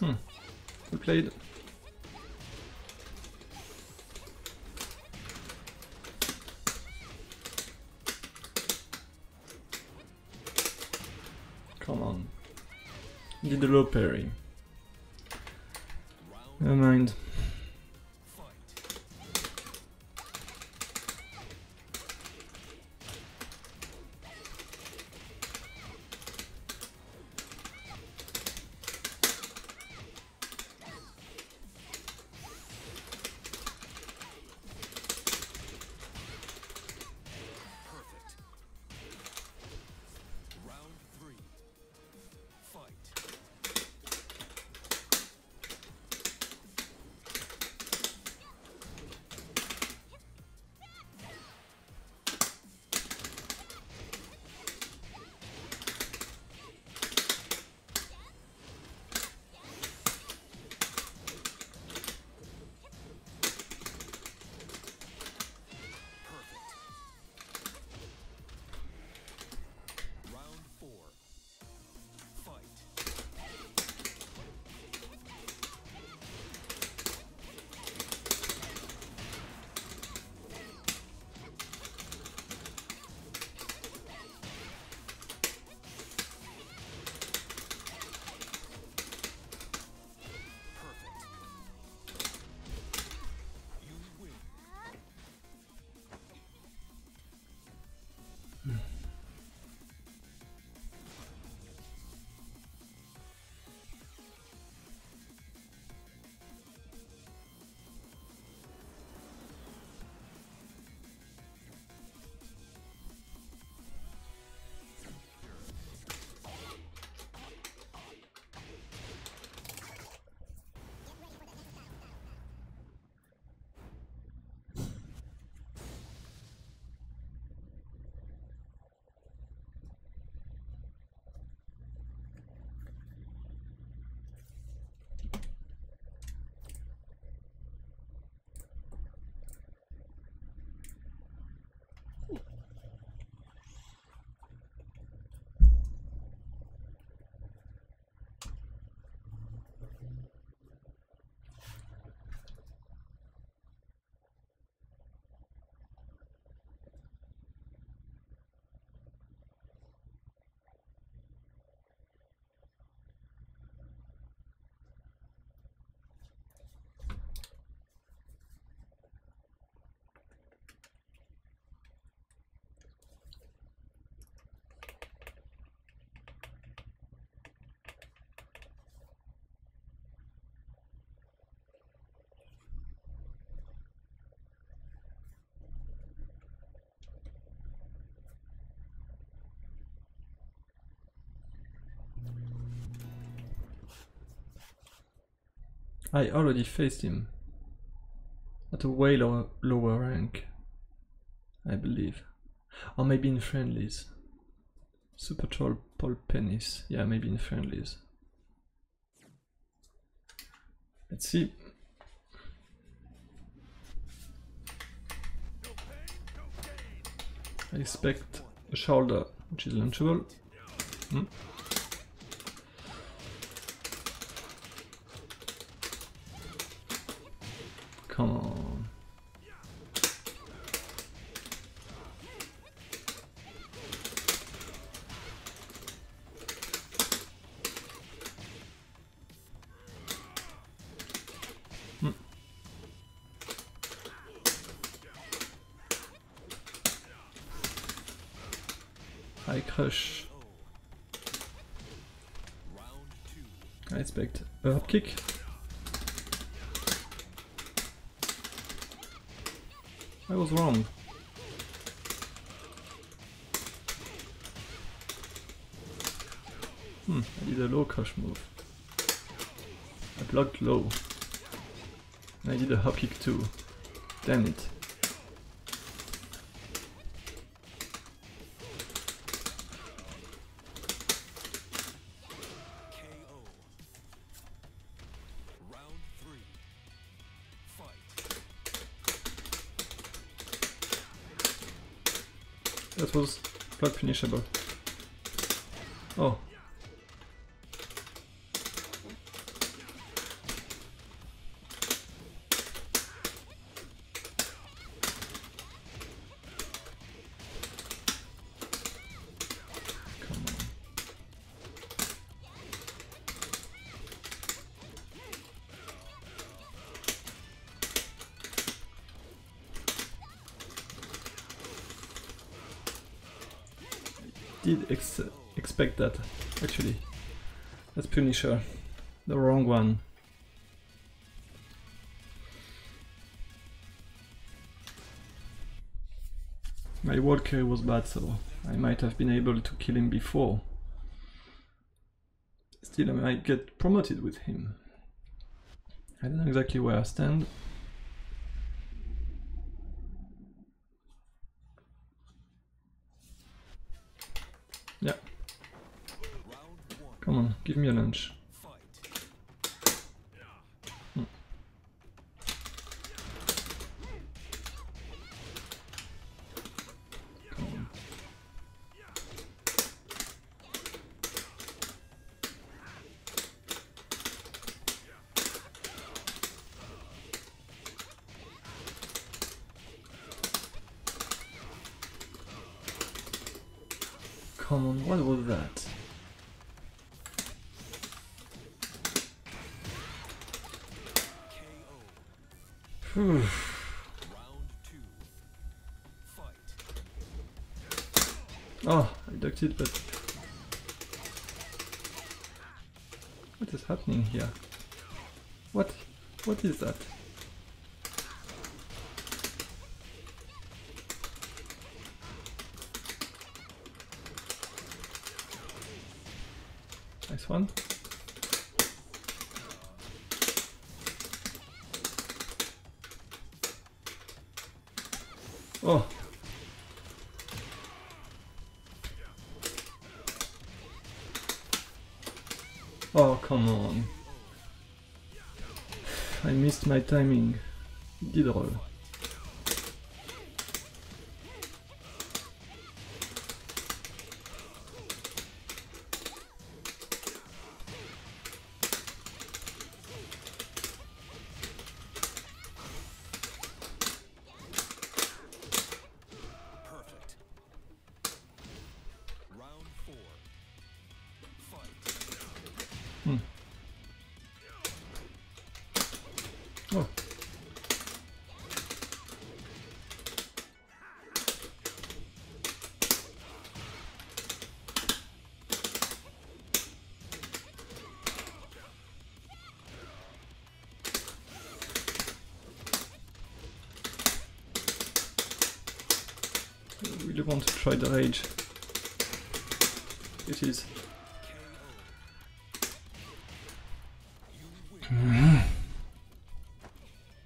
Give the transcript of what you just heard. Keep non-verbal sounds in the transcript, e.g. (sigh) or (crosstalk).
Hmm. Well played. Come on. Did the low parry. Never mind. I already faced him. At a way lower, lower rank. I believe. Or maybe in friendlies. Super Troll Paul Penis. Yeah, maybe in friendlies. Let's see. I expect a shoulder, which is launchable. Hmm. Come on. Hmm. High crush. Round two. I expect a kick. I was wrong. Hmm, I did a low crush move. I blocked low. I did a hop kick too. Damn it. That was quite finishable. Oh. Did ex expect that, actually. That's Punisher. The wrong one. My carry was bad, so I might have been able to kill him before. Still, I might get promoted with him. I don't know exactly where I stand. Yeah, Round one. come on, give me a launch. Come on, what was that? Oh, I ducked it, but... What is happening here? What? What is that? Nice one. Oh, Oh, come on. (sighs) I missed my timing. Did roll. Really want to try the rage. It is